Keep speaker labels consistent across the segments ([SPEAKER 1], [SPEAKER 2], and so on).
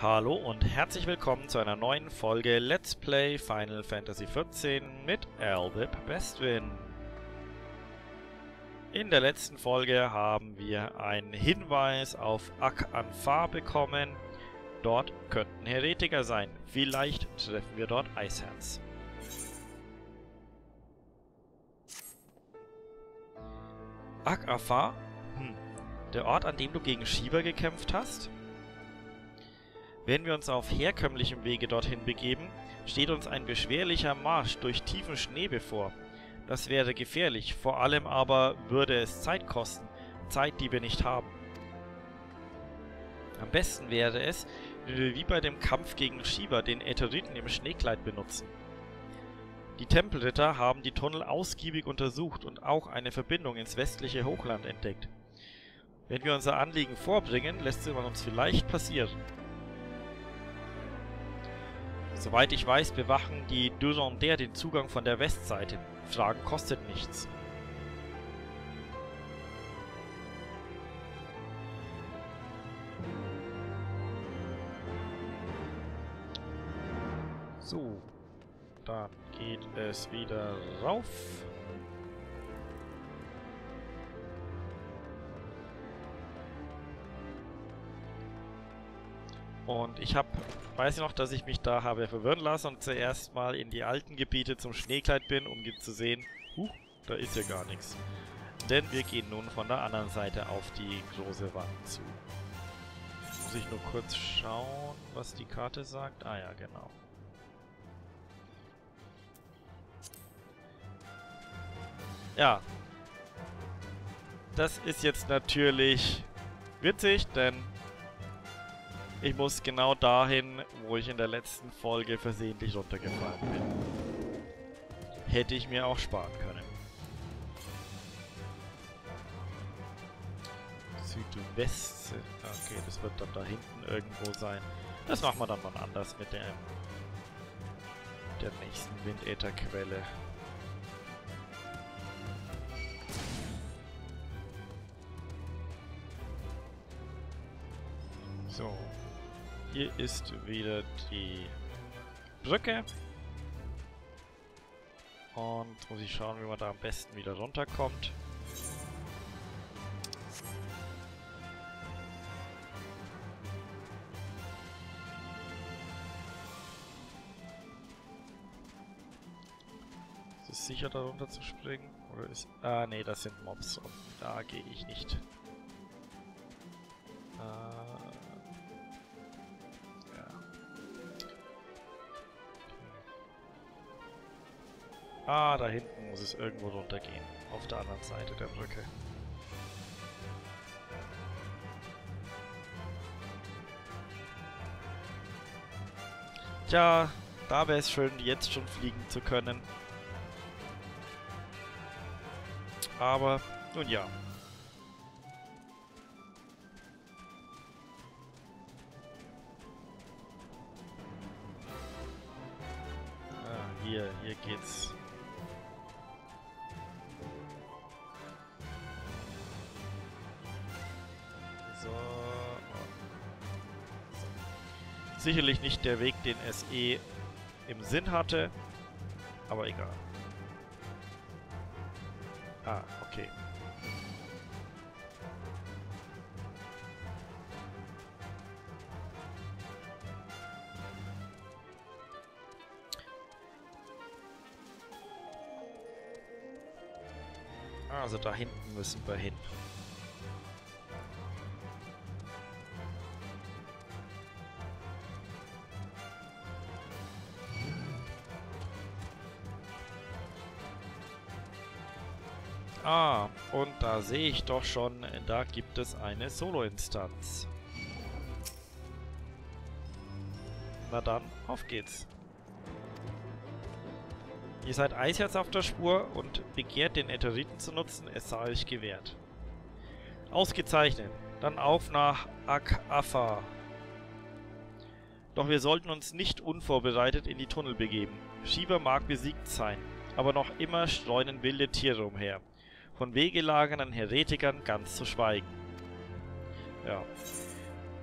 [SPEAKER 1] Hallo und herzlich willkommen zu einer neuen Folge Let's Play Final Fantasy XIV mit Elvip Bestwin. In der letzten Folge haben wir einen Hinweis auf Ak Anfar bekommen. Dort könnten Heretiker sein. Vielleicht treffen wir dort Eisherz. Ak Afar? Hm. Der Ort, an dem du gegen Shiva gekämpft hast? Wenn wir uns auf herkömmlichem Wege dorthin begeben, steht uns ein beschwerlicher Marsch durch tiefen Schnee bevor. Das wäre gefährlich, vor allem aber würde es Zeit kosten, Zeit, die wir nicht haben. Am besten wäre es, wenn wir wie bei dem Kampf gegen Shiva den Ätheriten im Schneekleid benutzen. Die Tempelritter haben die Tunnel ausgiebig untersucht und auch eine Verbindung ins westliche Hochland entdeckt. Wenn wir unser Anliegen vorbringen, lässt es uns vielleicht passieren. Soweit ich weiß, bewachen die Dürronder den Zugang von der Westseite. Fragen kostet nichts. So, dann geht es wieder rauf. Und ich habe, weiß ich noch, dass ich mich da habe verwirren lassen und zuerst mal in die alten Gebiete zum Schneekleid bin, um zu sehen, huch, da ist ja gar nichts. Denn wir gehen nun von der anderen Seite auf die große Wand zu. Muss ich nur kurz schauen, was die Karte sagt. Ah ja, genau. Ja. Das ist jetzt natürlich witzig, denn ich muss genau dahin, wo ich in der letzten Folge versehentlich runtergefallen bin. Hätte ich mir auch sparen können. Südwest. Okay, das wird dann da hinten irgendwo sein. Das machen wir dann mal anders mit der, der nächsten Windätherquelle. So. Hier ist wieder die Brücke. Und muss ich schauen, wie man da am besten wieder runterkommt. Ist es sicher, da runter zu springen? Oder ist... Ah, nee, das sind Mobs und da gehe ich nicht. Ah, da hinten muss es irgendwo runtergehen. Auf der anderen Seite der Brücke. Tja, da wäre es schön, jetzt schon fliegen zu können. Aber, nun ja. Ah, hier, hier geht's Sicherlich nicht der Weg, den SE im Sinn hatte, aber egal. Ah, okay. Also da hinten müssen wir hin. Sehe ich doch schon, da gibt es eine Solo-Instanz. Na dann, auf geht's. Ihr seid Eisherz auf der Spur und begehrt den Ätheriten zu nutzen, es sei euch gewährt. Ausgezeichnet. Dann auf nach Ak-Afa. Doch wir sollten uns nicht unvorbereitet in die Tunnel begeben. Shiva mag besiegt sein, aber noch immer streunen wilde Tiere umher von wehgeladenen Heretikern ganz zu schweigen. Ja.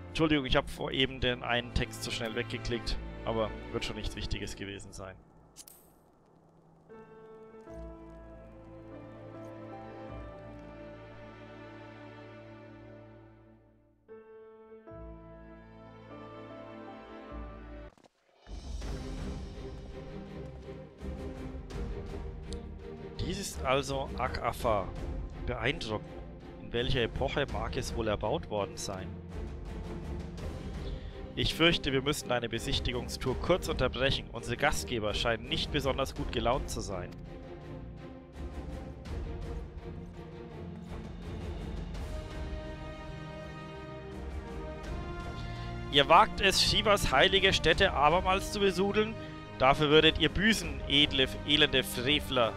[SPEAKER 1] Entschuldigung, ich habe vor eben den einen Text zu schnell weggeklickt, aber wird schon nichts Wichtiges gewesen sein. Also Ak-Afa. Beeindruckend. In welcher Epoche mag es wohl erbaut worden sein? Ich fürchte, wir müssen eine Besichtigungstour kurz unterbrechen. Unsere Gastgeber scheinen nicht besonders gut gelaunt zu sein. Ihr wagt es, Shivas heilige Stätte abermals zu besudeln? Dafür würdet ihr büßen, edle, elende Frevler.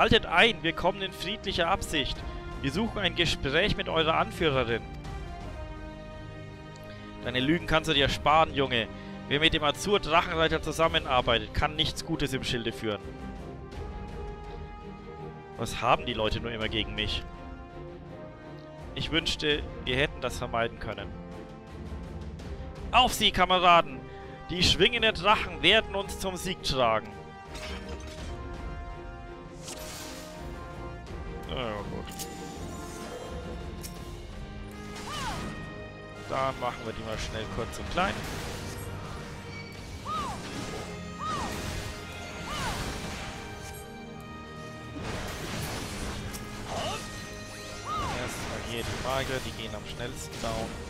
[SPEAKER 1] Haltet ein, wir kommen in friedlicher Absicht. Wir suchen ein Gespräch mit eurer Anführerin. Deine Lügen kannst du dir sparen, Junge. Wer mit dem Azur-Drachenreiter zusammenarbeitet, kann nichts Gutes im Schilde führen. Was haben die Leute nur immer gegen mich? Ich wünschte, wir hätten das vermeiden können. Auf sie, Kameraden! Die schwingenden Drachen werden uns zum Sieg tragen. Ja, gut. Dann machen wir die mal schnell kurz und klein. Erstmal hier die Magier, die gehen am schnellsten down.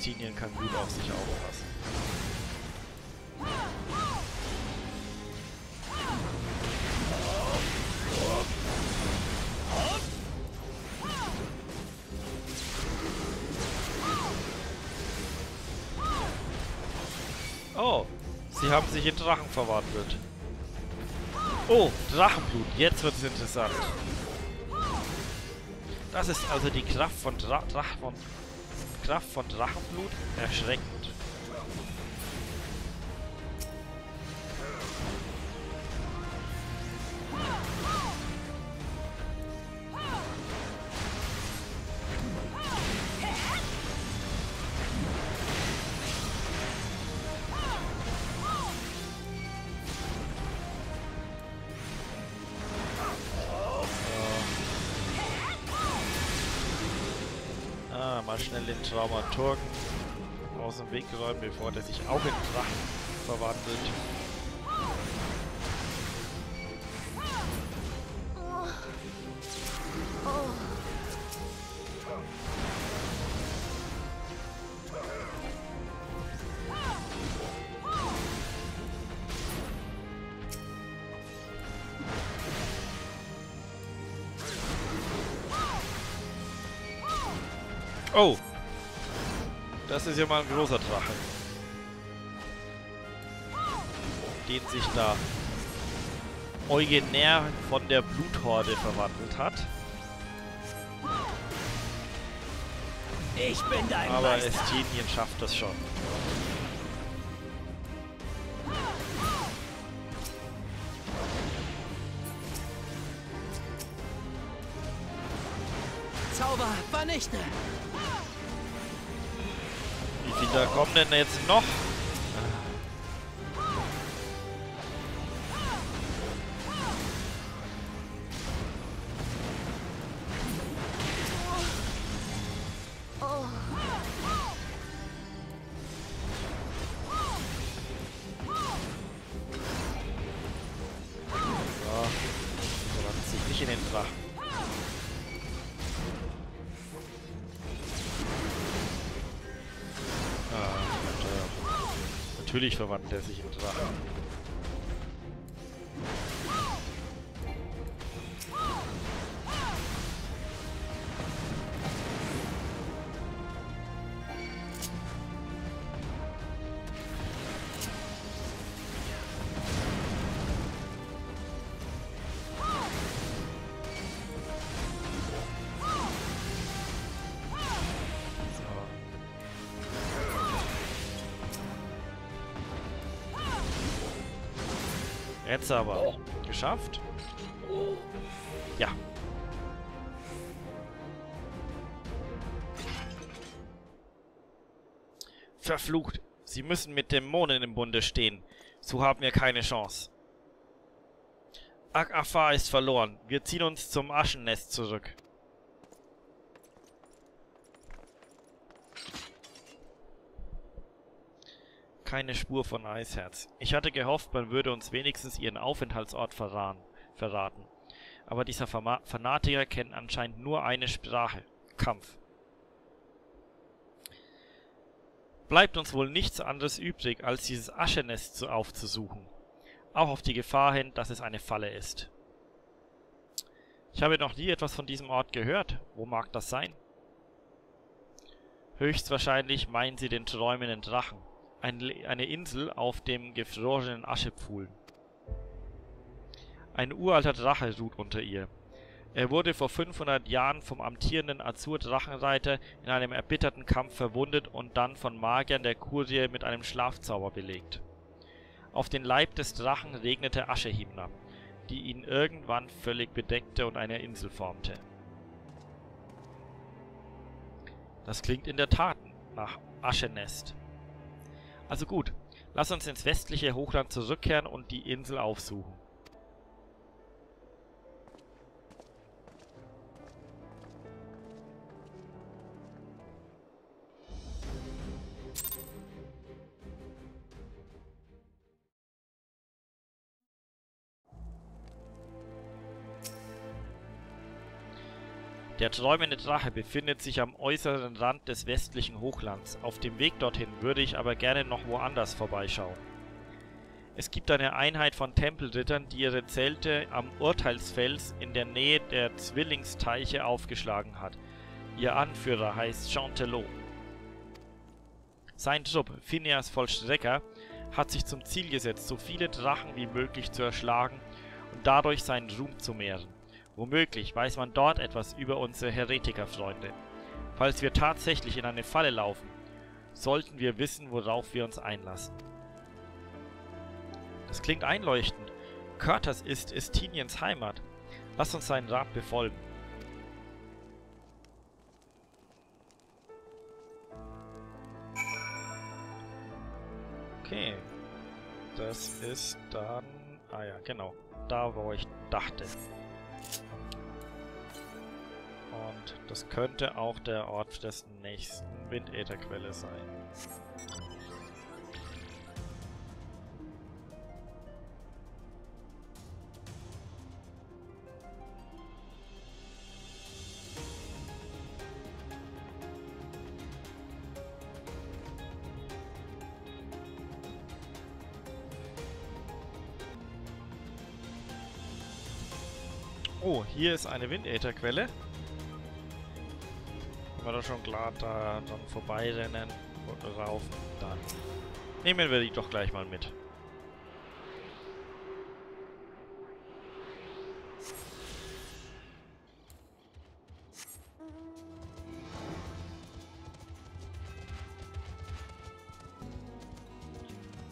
[SPEAKER 1] Estinien kann gut auf sich aufpassen. Oh, sie haben sich in Drachen verwandelt. Oh, Drachenblut, jetzt wird es interessant. Das ist also die Kraft von, Dra Drach von Kraft von Drachenblut? Erschreckend. Ah, mal schnell den Traumaturgen aus dem Weg räumen, bevor der sich auch in Drachen verwandelt. Das ist ja mal ein großer Drache. Den sich da Eugener von der Bluthorde verwandelt hat.
[SPEAKER 2] Ich bin dein
[SPEAKER 1] Aber
[SPEAKER 2] Meister.
[SPEAKER 1] Estinien schafft das schon.
[SPEAKER 2] Zauber, vernichte.
[SPEAKER 1] Da kommen denn jetzt noch? Der, natürlich verwandelt Jetzt aber. Geschafft? Ja. Verflucht. Sie müssen mit Dämonen im Bunde stehen. So haben wir keine Chance. Ak-Afar ist verloren. Wir ziehen uns zum Aschennest zurück. Keine Spur von Eisherz. Ich hatte gehofft, man würde uns wenigstens ihren Aufenthaltsort verraten. Aber dieser Fanatiker kennt anscheinend nur eine Sprache. Kampf. Bleibt uns wohl nichts anderes übrig, als dieses Aschennest aufzusuchen. Auch auf die Gefahr hin, dass es eine Falle ist. Ich habe noch nie etwas von diesem Ort gehört. Wo mag das sein? Höchstwahrscheinlich meinen sie den träumenden Drachen. Eine Insel auf dem gefrorenen Aschepfuhl. Ein uralter Drache ruht unter ihr. Er wurde vor 500 Jahren vom amtierenden Azur-Drachenreiter in einem erbitterten Kampf verwundet und dann von Magiern der Kurie mit einem Schlafzauber belegt. Auf den Leib des Drachen regnete Asche hinab, die ihn irgendwann völlig bedeckte und eine Insel formte. Das klingt in der Tat nach Aschenest. Also gut, lass uns ins westliche Hochland zurückkehren und die Insel aufsuchen. Der träumende Drache befindet sich am äußeren Rand des westlichen Hochlands. Auf dem Weg dorthin würde ich aber gerne noch woanders vorbeischauen. Es gibt eine Einheit von Tempelrittern, die ihre Zelte am Urteilsfels in der Nähe der Zwillingsteiche aufgeschlagen hat. Ihr Anführer heißt Chantelot. Sein Trupp, Phineas Vollstrecker, hat sich zum Ziel gesetzt, so viele Drachen wie möglich zu erschlagen und dadurch seinen Ruhm zu mehren. Womöglich weiß man dort etwas über unsere Heretikerfreunde. Falls wir tatsächlich in eine Falle laufen, sollten wir wissen, worauf wir uns einlassen. Das klingt einleuchtend. Curtis ist Estiniens Heimat. Lass uns seinen Rat befolgen. Okay. Das ist dann... Ah ja, genau. Da, wo ich dachte. Und das könnte auch der Ort des nächsten Windätherquelle sein. Oh, hier ist eine Windätherquelle. Wir da schon klar da dann vorbeirennen und raufen, dann nehmen wir die doch gleich mal mit.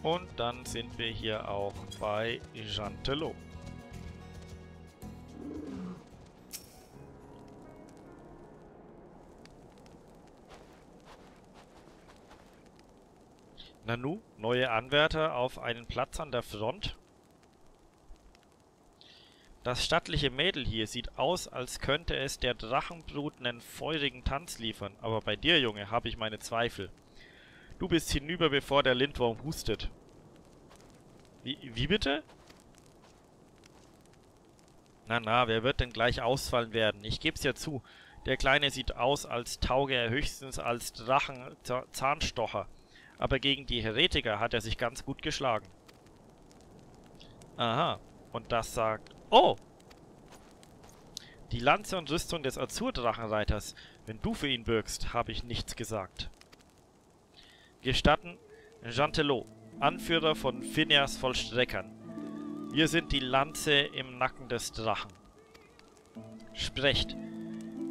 [SPEAKER 1] Und dann sind wir hier auch bei Jantelot. Nanu, neue Anwärter auf einen Platz an der Front. Das stattliche Mädel hier sieht aus, als könnte es der Drachenbrut einen feurigen Tanz liefern, aber bei dir, Junge, habe ich meine Zweifel. Du bist hinüber, bevor der Lindwurm hustet. Wie, wie bitte? Na na, wer wird denn gleich ausfallen werden? Ich geb's ja zu. Der Kleine sieht aus, als tauge er höchstens als Drachen-Zahnstocher aber gegen die Heretiker hat er sich ganz gut geschlagen. Aha, und das sagt... Oh! Die Lanze und Rüstung des Azurdrachenreiters. Wenn du für ihn bürgst, habe ich nichts gesagt. Gestatten, Jantelot, Anführer von Phineas Vollstreckern. Wir sind die Lanze im Nacken des Drachen. Sprecht,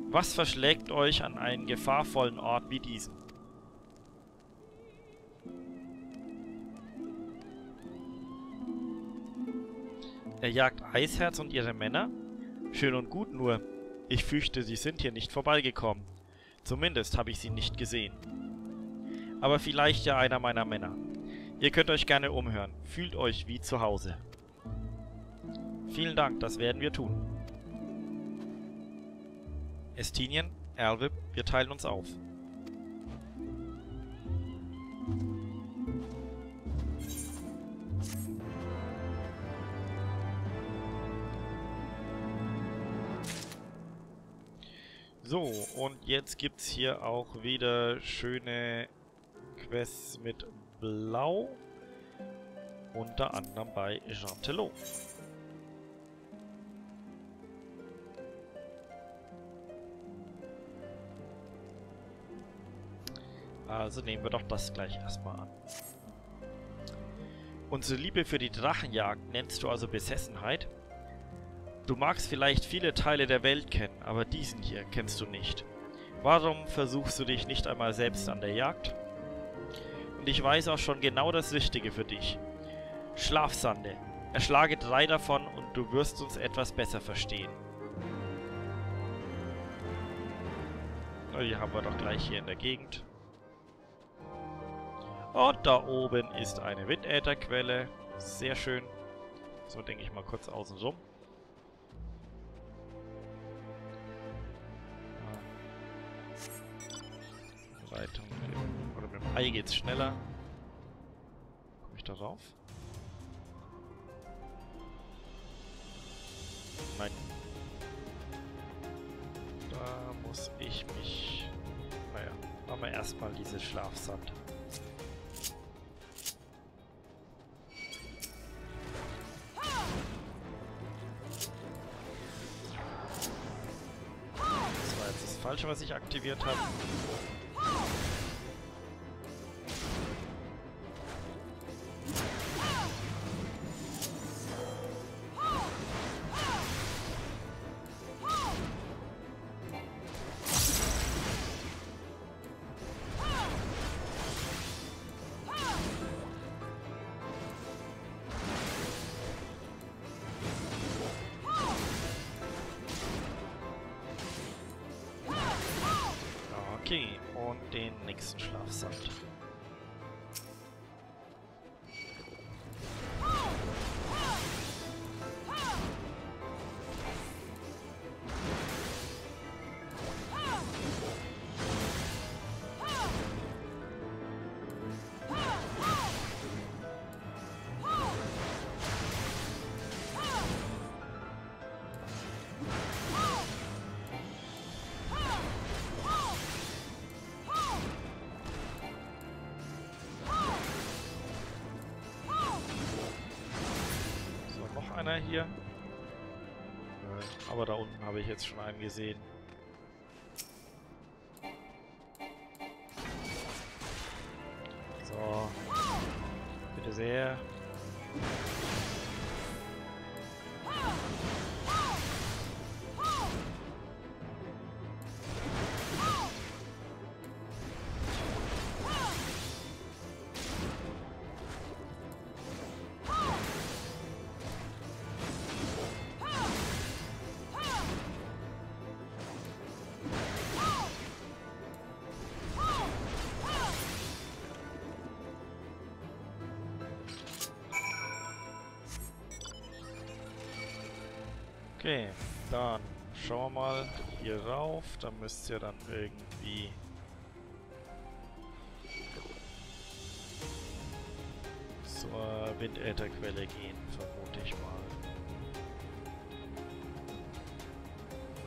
[SPEAKER 1] was verschlägt euch an einen gefahrvollen Ort wie diesen? Er jagt Eisherz und ihre Männer? Schön und gut, nur ich fürchte, sie sind hier nicht vorbeigekommen. Zumindest habe ich sie nicht gesehen. Aber vielleicht ja einer meiner Männer. Ihr könnt euch gerne umhören. Fühlt euch wie zu Hause. Vielen Dank, das werden wir tun. Estinien, Erlwip, wir teilen uns auf. So, und jetzt gibt es hier auch wieder schöne Quests mit Blau. Unter anderem bei Jean Also nehmen wir doch das gleich erstmal an. Unsere Liebe für die Drachenjagd nennst du also Besessenheit? Du magst vielleicht viele Teile der Welt kennen, aber diesen hier kennst du nicht. Warum versuchst du dich nicht einmal selbst an der Jagd? Und ich weiß auch schon genau das Richtige für dich. Schlafsande. Erschlage drei davon und du wirst uns etwas besser verstehen. Oh, die haben wir doch gleich hier in der Gegend. Und da oben ist eine Windätherquelle. Sehr schön. So denke ich mal kurz außen rum. Leitung. Oder mit dem Ei geht's schneller. Komme ich da rauf? Nein. Da muss ich mich... Naja, machen wir erstmal diese Schlafsand. Das war jetzt das Falsche, was ich aktiviert habe. Hier. Aber da unten habe ich jetzt schon einen gesehen. Okay, dann schauen wir mal hier rauf. Da müsst ihr dann irgendwie... zur Windätherquelle gehen, vermute ich mal.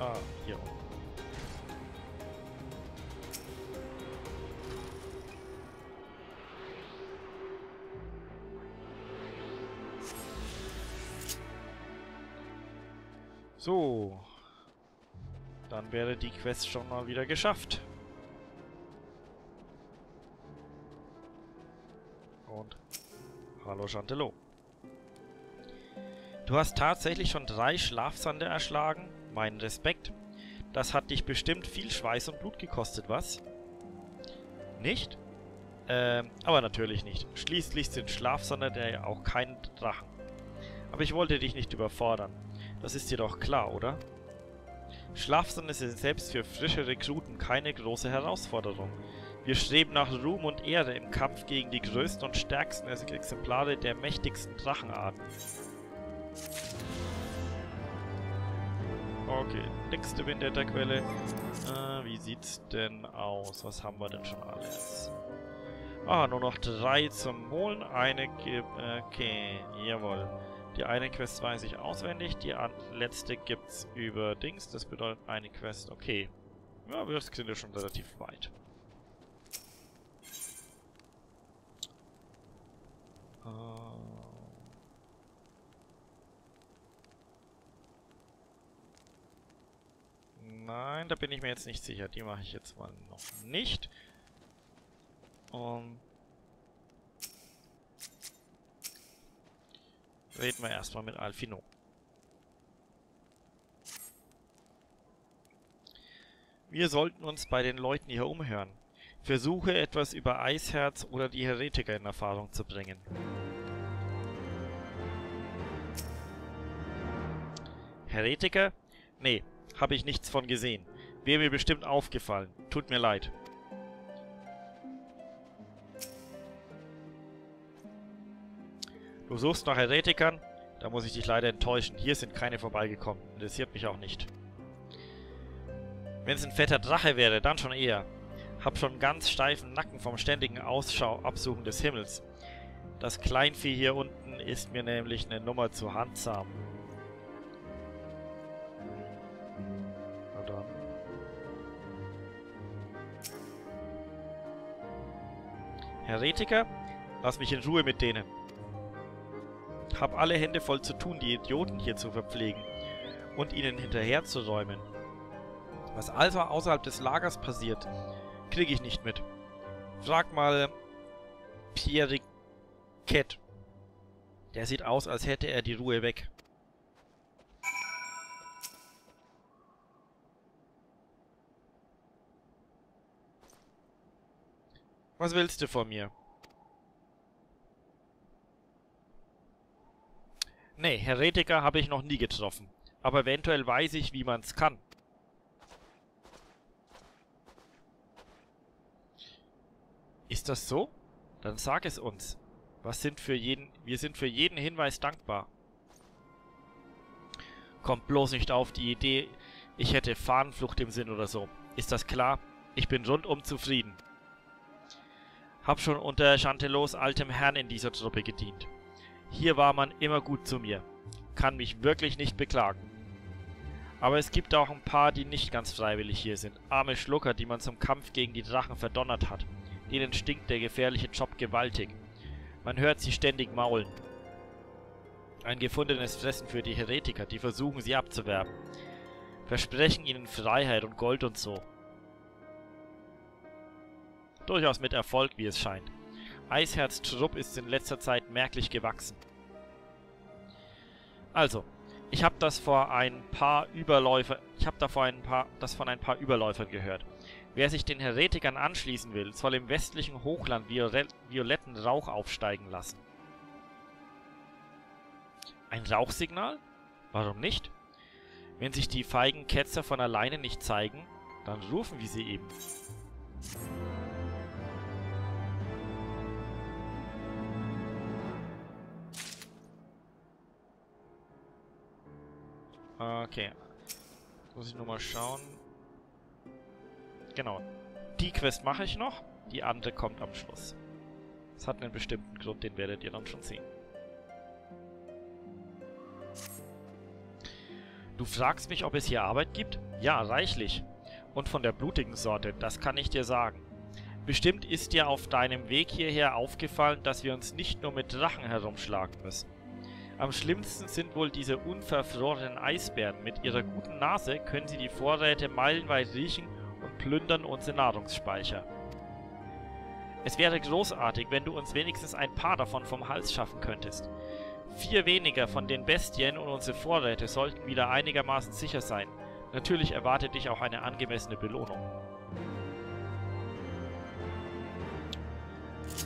[SPEAKER 1] Ah, hier unten. So. Dann wäre die Quest schon mal wieder geschafft. Und hallo Chantelo. Du hast tatsächlich schon drei Schlafsande erschlagen? Mein Respekt. Das hat dich bestimmt viel Schweiß und Blut gekostet, was? Nicht? Ähm, aber natürlich nicht. Schließlich sind Schlafsande ja auch kein Drachen. Aber ich wollte dich nicht überfordern. Das ist dir doch klar, oder? Schlafsonne sind selbst für frische Rekruten keine große Herausforderung. Wir streben nach Ruhm und Ehre im Kampf gegen die größten und stärksten Exemplare der mächtigsten Drachenarten. Okay, nächste Windetterquelle. Äh, wie sieht's denn aus? Was haben wir denn schon alles? Ah, nur noch drei zum Holen. Eine gibt... Okay, jawohl. Die eine Quest weiß ich auswendig, die letzte gibt's über Dings. Das bedeutet eine Quest. Okay. Ja, wir sind ja schon relativ weit. Uh. Nein, da bin ich mir jetzt nicht sicher. Die mache ich jetzt mal noch nicht. Um, reden wir erstmal mit Alfino. Wir sollten uns bei den Leuten hier umhören. Versuche etwas über Eisherz oder die Heretiker in Erfahrung zu bringen. Heretiker? Nee, habe ich nichts von gesehen. Wäre mir bestimmt aufgefallen. Tut mir leid. Du suchst nach Heretikern? Da muss ich dich leider enttäuschen. Hier sind keine vorbeigekommen. Interessiert mich auch nicht. Wenn es ein fetter Drache wäre, dann schon eher. Hab schon ganz steifen Nacken vom ständigen Ausschau absuchen des Himmels. Das Kleinvieh hier unten ist mir nämlich eine Nummer zu handsam. Na. Heretiker? Lass mich in Ruhe mit denen. Hab alle Hände voll zu tun, die Idioten hier zu verpflegen und ihnen hinterherzuräumen. Was also außerhalb des Lagers passiert, Kriege ich nicht mit. Frag mal Pierre Cat. Der sieht aus, als hätte er die Ruhe weg. Was willst du von mir? Nee, Heretiker habe ich noch nie getroffen. Aber eventuell weiß ich, wie man's kann. Ist das so? Dann sag es uns. Was sind für jeden, wir sind für jeden Hinweis dankbar. Kommt bloß nicht auf die Idee, ich hätte Fahnenflucht im Sinn oder so. Ist das klar? Ich bin rundum zufrieden. Hab schon unter Chantelos altem Herrn in dieser Truppe gedient. Hier war man immer gut zu mir. Kann mich wirklich nicht beklagen. Aber es gibt auch ein paar, die nicht ganz freiwillig hier sind. Arme Schlucker, die man zum Kampf gegen die Drachen verdonnert hat. Denen stinkt der gefährliche Job gewaltig. Man hört sie ständig maulen. Ein gefundenes Fressen für die Heretiker, die versuchen sie abzuwerben. Versprechen ihnen Freiheit und Gold und so. Durchaus mit Erfolg, wie es scheint. Eisherz Trupp ist in letzter Zeit merklich gewachsen. Also, ich habe das vor ein paar Überläufer, ich habe da vor ein paar, das von ein paar Überläufern gehört. Wer sich den Heretikern anschließen will, soll im westlichen Hochland violetten Rauch aufsteigen lassen. Ein Rauchsignal? Warum nicht? Wenn sich die feigen Ketzer von alleine nicht zeigen, dann rufen wir sie eben. Okay. Muss ich nur mal schauen. Genau. Die Quest mache ich noch, die andere kommt am Schluss. Das hat einen bestimmten Grund, den werdet ihr dann schon sehen. Du fragst mich, ob es hier Arbeit gibt? Ja, reichlich. Und von der blutigen Sorte, das kann ich dir sagen. Bestimmt ist dir auf deinem Weg hierher aufgefallen, dass wir uns nicht nur mit Drachen herumschlagen müssen. Am schlimmsten sind wohl diese unverfrorenen Eisbären. Mit ihrer guten Nase können sie die Vorräte meilenweit riechen plündern unsere Nahrungsspeicher. Es wäre großartig, wenn du uns wenigstens ein paar davon vom Hals schaffen könntest. Vier weniger von den Bestien und unsere Vorräte sollten wieder einigermaßen sicher sein. Natürlich erwartet dich auch eine angemessene Belohnung.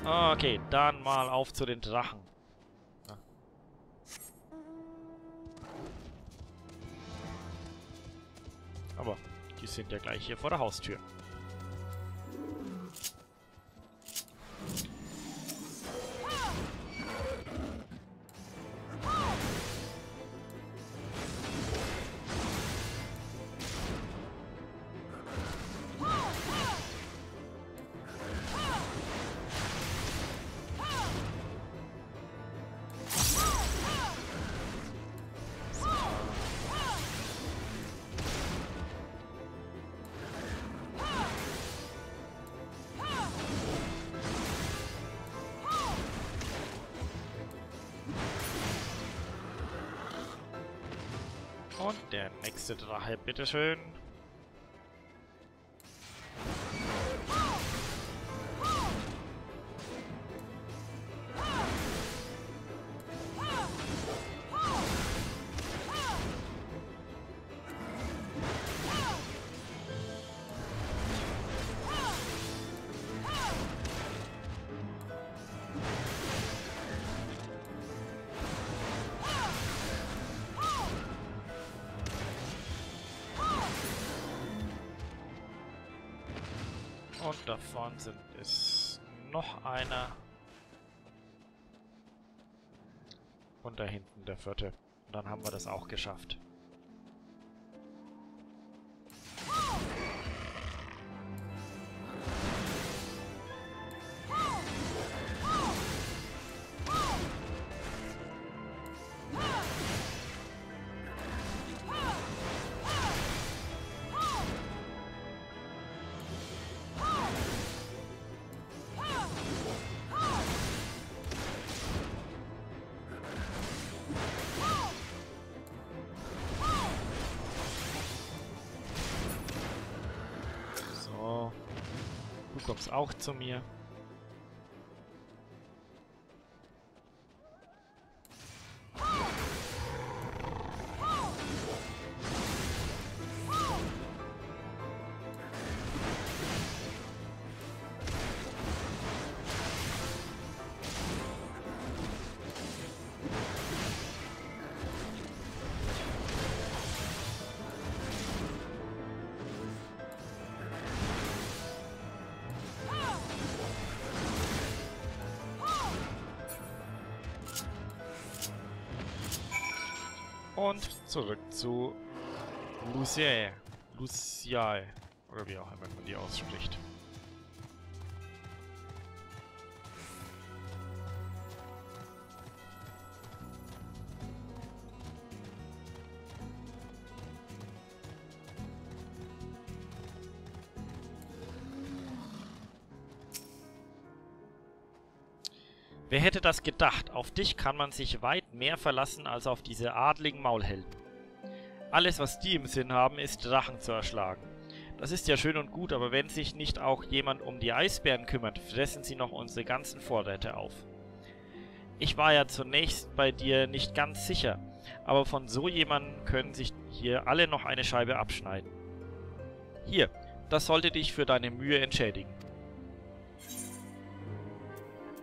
[SPEAKER 1] Okay, dann mal auf zu den Drachen. Aber die sind ja gleich hier vor der Haustür. Und der nächste Drache, bitteschön. Und da vorne sind ist noch einer. Und da hinten der vierte. Und dann haben wir das auch geschafft. Du kommst auch zu mir. Zu Luciae. Luciae. Oder wie auch immer man die ausspricht. Wer hätte das gedacht? Auf dich kann man sich weit mehr verlassen als auf diese adligen Maulhelden. Alles, was die im Sinn haben, ist Drachen zu erschlagen. Das ist ja schön und gut, aber wenn sich nicht auch jemand um die Eisbären kümmert, fressen sie noch unsere ganzen Vorräte auf. Ich war ja zunächst bei dir nicht ganz sicher, aber von so jemandem können sich hier alle noch eine Scheibe abschneiden. Hier, das sollte dich für deine Mühe entschädigen.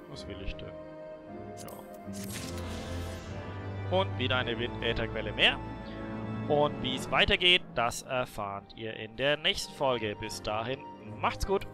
[SPEAKER 1] Was will ich denn? Ja. Und wieder eine Windätherquelle mehr. Und wie es weitergeht, das erfahrt ihr in der nächsten Folge. Bis dahin, macht's gut!